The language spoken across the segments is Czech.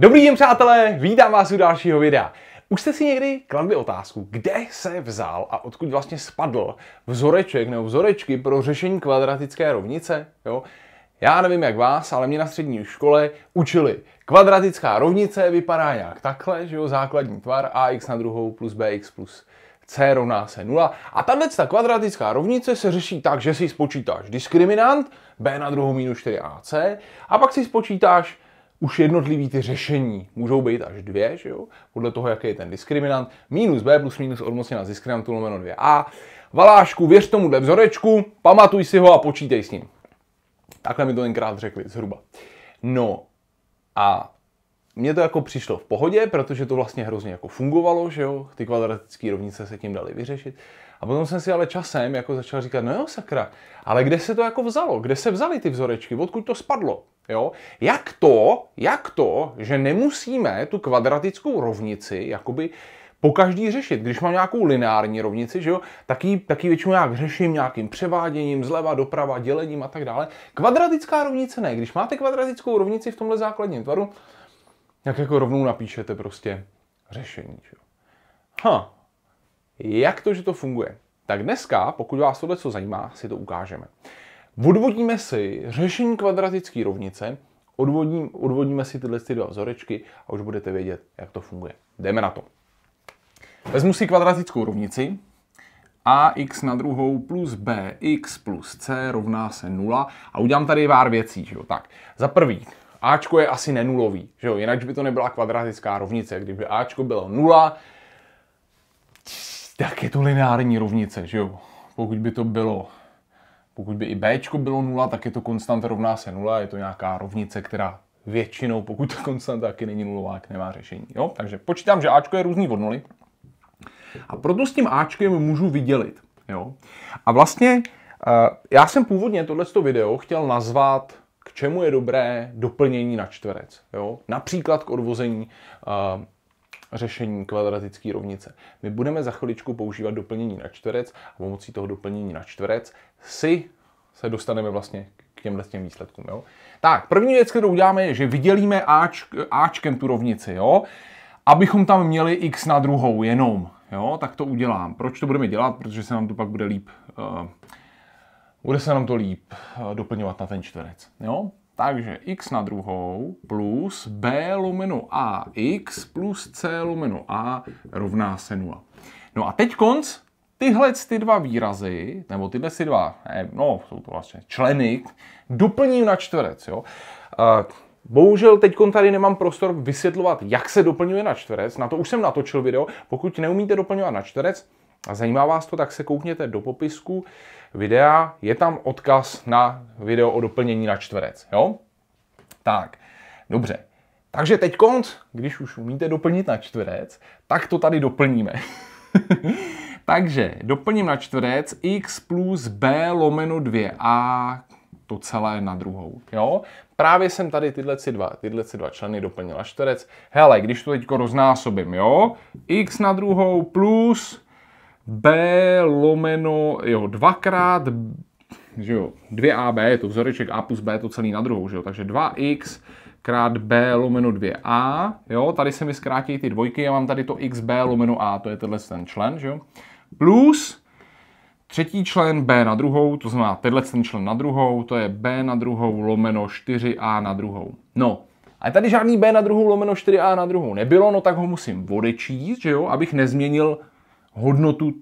Dobrý den přátelé, vítám vás u dalšího videa. Už jste si někdy kladli otázku, kde se vzal a odkud vlastně spadl vzoreček nebo vzorečky pro řešení kvadratické rovnice? Jo? Já nevím jak vás, ale mě na střední škole učili. Kvadratická rovnice vypadá nějak takhle, že jo, základní tvar ax na druhou plus bx plus c rovná se 0. A tahle ta kvadratická rovnice se řeší tak, že si spočítáš diskriminant, b na druhou minus 4ac, a pak si spočítáš už jednotlivý ty řešení. Můžou být až dvě, že jo? podle toho, jaký je ten diskriminant. Minus b plus minus odmocněna z diskriminantu lomeno 2a. Valášku, věř tomuhle vzorečku, pamatuj si ho a počítej s ním. Takhle mi to tenkrát řekli zhruba. No a mně to jako přišlo v pohodě, protože to vlastně hrozně jako fungovalo, že jo, ty kvadratické rovnice se tím daly vyřešit. A potom jsem si ale časem jako začal říkat, no jo, sakra, ale kde se to jako vzalo? Kde se vzaly ty vzorečky? Odkud to spadlo? Jo? Jak to, jak to, že nemusíme tu kvadratickou rovnici jakoby po každý řešit. Když mám nějakou lineární rovnici, že jo, taky, taky většinou nějak řeším nějakým převáděním zleva doprava, dělením a tak dále. Kvadratická rovnice ne. Když máte kvadratickou rovnici v tomhle základním tvaru, jak jako rovnou napíšete prostě řešení. Že? Ha, jak to, že to funguje? Tak dneska, pokud vás tohle co zajímá, si to ukážeme. Odvodíme si řešení kvadratické rovnice, odvodím, odvodíme si tyhle ty dva vzorečky a už budete vědět, jak to funguje. Jdeme na to. Vezmu si kvadratickou rovnici, ax na druhou plus bx plus c rovná se 0 a udělám tady pár věcí. Že jo? Tak, za prvý, Ačko je asi nenulový, že jo? jinak by to nebyla kvadratická rovnice. Kdyby Ačko bylo 0, tak je to lineární rovnice, že jo? Pokud by to bylo, pokud by i Bčko bylo 0, tak je to konstanta rovná se 0, je to nějaká rovnice, která většinou, pokud ta konstanta taky není nulová, tak nemá řešení. Jo? Takže počítám, že Ačko je různý od nuly. A proto s tím Ačkem můžu vydělit. Jo? A vlastně já jsem původně tohleto video chtěl nazvat k čemu je dobré doplnění na čtverec. Jo? Například k odvození uh, řešení kvadratické rovnice. My budeme za chviličku používat doplnění na čtverec a pomocí toho doplnění na čtverec si se dostaneme vlastně k těmhle těm výsledkům. Jo? Tak, první věc, kterou uděláme, je, že vydělíme Ač, Ačkem tu rovnici, jo? abychom tam měli x na druhou jenom. Jo? Tak to udělám. Proč to budeme dělat? Protože se nám to pak bude líp uh, bude se nám to líp eh, doplňovat na ten čtverec. Jo? Takže x na druhou plus b lomeno a x plus c lomeno a rovná se 0. No a teď konc, tyhle ty dva výrazy, nebo tyhle ty dva, ne, no, jsou to vlastně členy, doplním na čtverec. Jo? Uh, Bohužel teď tady nemám prostor vysvětlovat, jak se doplňuje na čtverec. Na to už jsem natočil video. Pokud neumíte doplňovat na čtverec a zajímá vás to, tak se koukněte do popisku videa, je tam odkaz na video o doplnění na čtverec. Jo? Tak, dobře. Takže teď konc, když už umíte doplnit na čtverec, tak to tady doplníme. Takže doplním na čtverec x plus b lomeno 2a to celé na druhou. Jo? Právě jsem tady tyhle dva, tyhle dva členy doplnil na čtverec. Hele, když to teď roznásobím, jo? x na druhou plus b lomeno, jo, dvakrát, že jo, 2ab, je to vzoreček a plus b, to celý na druhou, že jo, takže 2x krát b lomeno 2a, jo, tady se mi zkrátí ty dvojky, já mám tady to xb lomeno a, to je tenhle ten člen, že jo, plus třetí člen b na druhou, to znamená tenhle ten člen na druhou, to je b na druhou lomeno 4a na druhou. No, a tady žádný b na druhou lomeno 4a na druhou nebylo, no tak ho musím odečíst, že jo, abych nezměnil hodnotu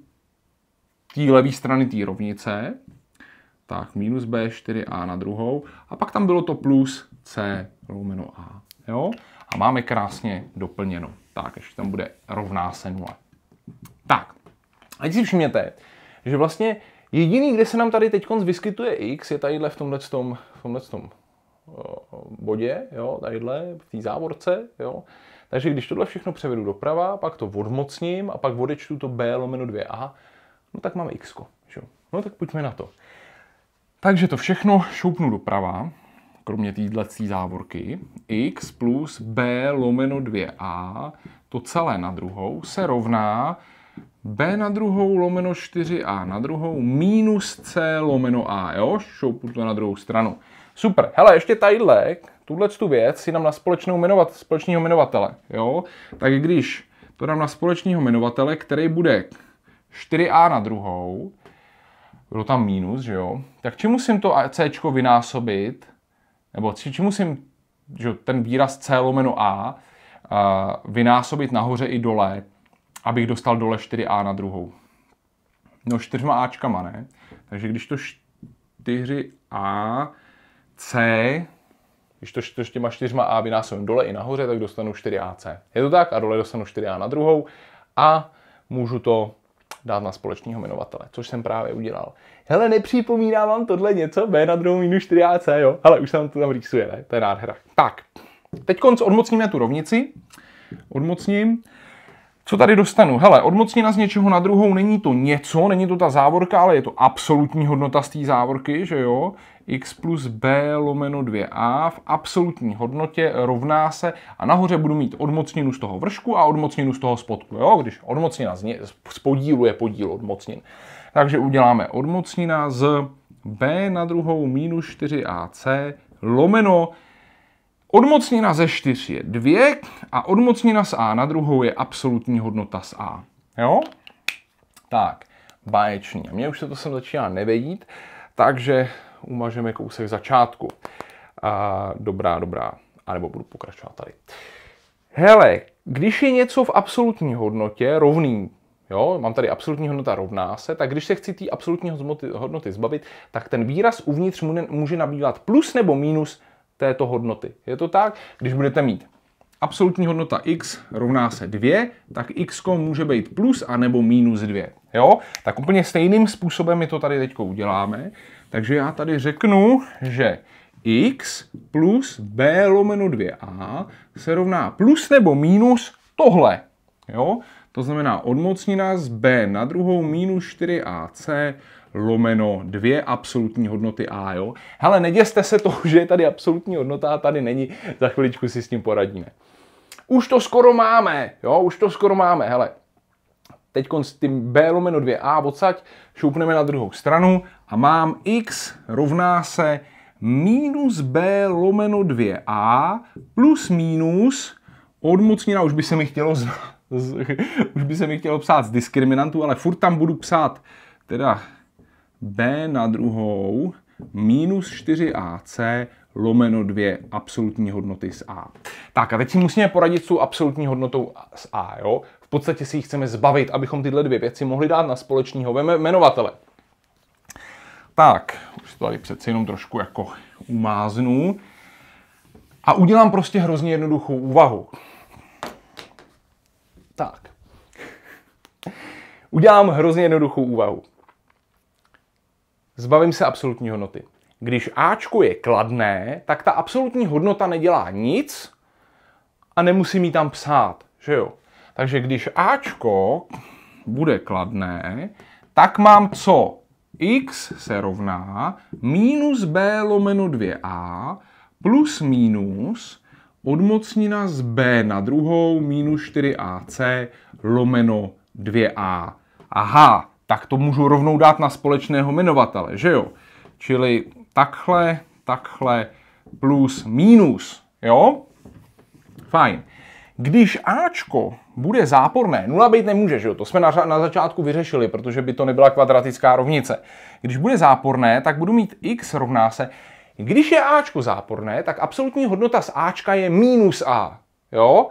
té levé strany té rovnice, tak minus b4a na druhou, a pak tam bylo to plus c lomeno a. Jo? A máme krásně doplněno. Tak, ještě tam bude rovná se 0. Tak, a si všimněte, že vlastně jediný, kde se nám tady teď vyskytuje x, je tadyhle v tomhle tom, v tomhle tom bodě, jo, tadyhle, v té závorce, jo. Takže když tohle všechno převedu doprava, pak to odmocním a pak odečtu to b lomeno 2a, no tak máme x. No tak pojďme na to. Takže to všechno šoupnu doprava, kromě téhle závorky, x plus b lomeno 2a, to celé na druhou, se rovná b na druhou lomeno 4a na druhou minus c lomeno a, jo? Šoupu to na druhou stranu. Super. Hele, ještě tadyhle, tuhle tu věc si dám na společnou jmenovat, společného jmenovatele, jo, tak když to dám na společného jmenovatele, který bude 4a na druhou, bylo tam mínus, že jo, tak čím musím to c vynásobit, nebo čím musím že ten výraz c lomeno a, a vynásobit nahoře i dole, abych dostal dole 4a na druhou. No čtyřma ačkama, ne? Takže když to 4a, c, když to, to těma čtyřma a vynásobím dole i nahoře, tak dostanu 4ac. Je to tak? A dole dostanu 4a na druhou a můžu to dát na společného jmenovatele, což jsem právě udělal. Hele, nepřipomíná vám tohle něco, b na druhou minus 4ac, jo? Ale už se to tam rýsuje, ne? To je nádhera. Tak, teď konc odmocníme tu rovnici. Odmocním. Co tady dostanu? Hele, odmocnina z něčeho na druhou není to něco, není to ta závorka, ale je to absolutní hodnota z té závorky, že jo? x plus b lomeno 2a v absolutní hodnotě rovná se a nahoře budu mít odmocninu z toho vršku a odmocninu z toho spodku, jo? Když odmocnina z, ně, z podílu je podíl odmocnin. Takže uděláme odmocnina z b na druhou minus 4ac lomeno Odmocnina ze 4 je 2 a odmocnina z A na druhou je absolutní hodnota z A. Jo? Tak, báječný. Mně už se to sem začíná nevedít, takže umažeme kousek začátku. A, dobrá, dobrá. A nebo budu pokračovat tady. Hele, když je něco v absolutní hodnotě rovný, jo, mám tady absolutní hodnota rovná se, tak když se chci té absolutní hodnoty zbavit, tak ten výraz uvnitř může nabývat plus nebo minus této hodnoty. Je to tak? Když budete mít absolutní hodnota x rovná se 2, tak x může být plus a nebo minus 2. Jo? Tak úplně stejným způsobem my to tady teď uděláme. Takže já tady řeknu, že x plus b lomeno 2a se rovná plus nebo minus tohle. Jo? To znamená odmocnina z b na druhou minus 4ac lomeno dvě absolutní hodnoty A, jo? Hele, neděste se toho, že je tady absolutní hodnota a tady není, za chviličku si s tím poradíme. Už to skoro máme, jo, už to skoro máme, hele. Teď s tím B lomeno 2A odsaď šoupneme na druhou stranu a mám x rovná se minus B lomeno 2A plus minus odmocnina, už by se mi chtělo z, z, už by se mi chtělo psát z diskriminantu, ale furt tam budu psát teda b na druhou minus 4ac lomeno 2 absolutní hodnoty z a. Tak a teď si musíme poradit s tou absolutní hodnotou z a. Jo? V podstatě si ji chceme zbavit, abychom tyhle dvě věci mohli dát na společného jmenovatele. Tak, už to tady přeci jenom trošku jako umáznu. A udělám prostě hrozně jednoduchou úvahu. Tak. Udělám hrozně jednoduchou úvahu. Zbavím se absolutní hodnoty. Když Ačko je kladné, tak ta absolutní hodnota nedělá nic a nemusím ji tam psát, že jo? Takže když Ačko bude kladné, tak mám co? x se rovná minus b lomeno 2a plus minus odmocnina z b na druhou minus 4ac lomeno 2a. Aha, tak to můžu rovnou dát na společného jmenovatele, že jo? Čili takhle, takhle, plus, minus, jo? Fajn. Když Ačko bude záporné, nula být nemůže, že jo? To jsme na, na začátku vyřešili, protože by to nebyla kvadratická rovnice. Když bude záporné, tak budu mít x rovná se. Když je Ačko záporné, tak absolutní hodnota z Ačka je minus A, jo?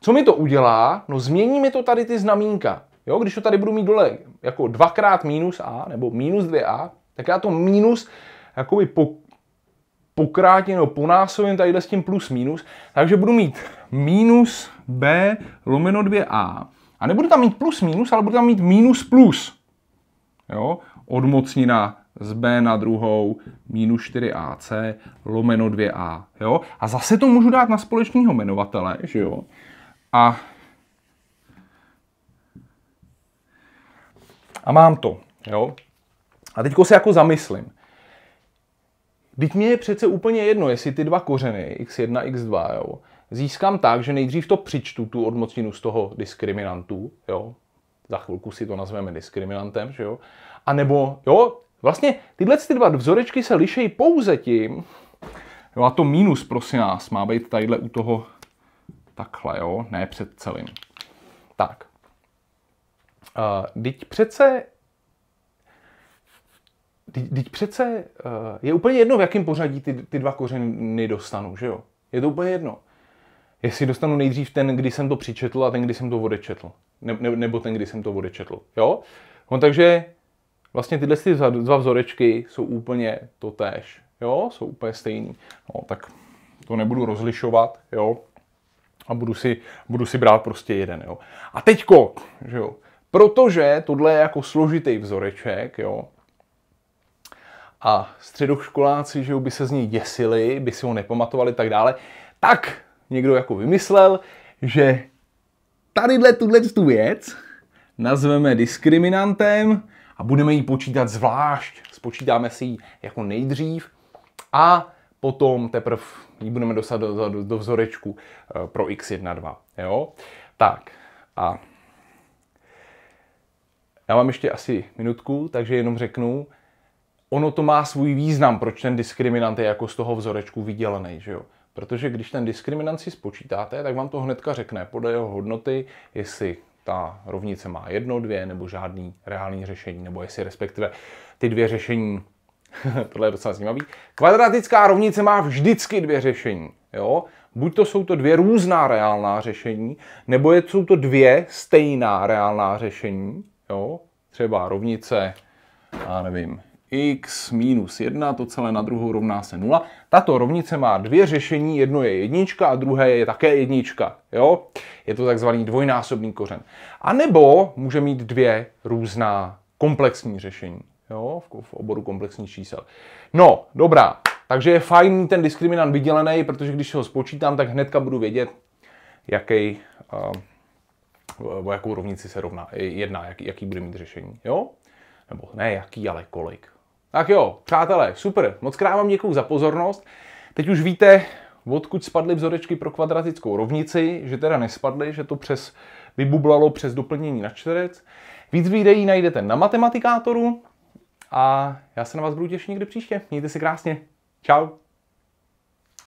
Co mi to udělá? No změní mi to tady ty znamínka. Jo, když to tady budu mít dole jako dvakrát minus a nebo minus 2a, tak já to minus jakoby po, pokrátně nebo ponásobím tady s tím plus minus, takže budu mít minus b lomeno 2a. A nebudu tam mít plus minus, ale budu tam mít minus plus. Jo, odmocnina z b na druhou minus 4ac lomeno 2a. Jo? A zase to můžu dát na společného jmenovatele, že jo? A A mám to. Jo? A teďko se jako zamyslím. Teď mě je přece úplně jedno, jestli ty dva kořeny, x1, x2, jo, získám tak, že nejdřív to přičtu, tu odmocninu z toho diskriminantu, jo, za chvilku si to nazveme diskriminantem, že jo, a nebo, jo, vlastně tyhle ty dva vzorečky se lišejí pouze tím, Jo a to mínus, prosím nás, má být tadyhle u toho takhle, jo, ne před celým. Tak. Uh, přece Teď přece uh, je úplně jedno, v jakém pořadí ty, ty dva kořeny dostanu, že jo? Je to úplně jedno. Jestli dostanu nejdřív ten, kdy jsem to přičetl a ten, kdy jsem to odečetl. Ne, ne, nebo ten, kdy jsem to odečetl. Jo? No, takže vlastně tyhle ty dva vzorečky jsou úplně totéž. Jo? Jsou úplně stejný. No, tak to nebudu rozlišovat, jo? A budu si, budu si brát prostě jeden, jo? A teďko, že jo? Protože tohle je jako složitý vzoreček, jo? A středoškoláci, že jo, by se z něj děsili, by si ho nepamatovali tak dále, tak někdo jako vymyslel, že tadyhle tuhle tu věc nazveme diskriminantem a budeme ji počítat zvlášť. Spočítáme si ji jako nejdřív a potom teprve ji budeme dostat do, do, do vzorečku eh, pro x1, 2. Jo? Tak a já mám ještě asi minutku, takže jenom řeknu, ono to má svůj význam, proč ten diskriminant je jako z toho vzorečku vydělený, že jo? Protože když ten diskriminant si spočítáte, tak vám to hnedka řekne podle jeho hodnoty, jestli ta rovnice má jedno, dvě nebo žádný reálný řešení, nebo jestli respektive ty dvě řešení, tohle je docela zajímavý. Kvadratická rovnice má vždycky dvě řešení. Jo? Buď to jsou to dvě různá reálná řešení, nebo je, jsou to dvě stejná reálná řešení. Jo? Třeba rovnice, já nevím, x minus 1, to celé na druhou rovná se 0. Tato rovnice má dvě řešení, jedno je jednička a druhé je také jednička. Jo? Je to takzvaný dvojnásobný kořen. A nebo může mít dvě různá komplexní řešení jo? v oboru komplexních čísel. No, dobrá. Takže je fajn ten diskriminant vydělený, protože když ho spočítám, tak hnedka budu vědět, jaký, uh, o jakou rovnici se rovná, jedná, jaký, jaký bude mít řešení. Jo? Nebo ne jaký, ale kolik. Tak jo, přátelé, super, moc krát vám děkuju za pozornost. Teď už víte, odkud spadly vzorečky pro kvadratickou rovnici, že teda nespadly, že to přes vybublalo přes doplnění na čtverec. Víc videí najdete na matematikátoru a já se na vás budu těšit někdy příště. Mějte si krásně. Ciao.